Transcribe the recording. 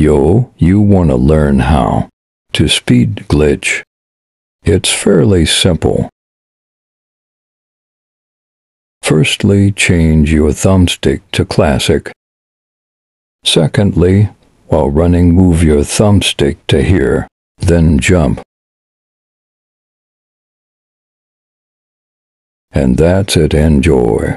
Yo, you want to learn how to speed glitch. It's fairly simple. Firstly, change your thumbstick to classic. Secondly, while running, move your thumbstick to here, then jump. And that's it, enjoy.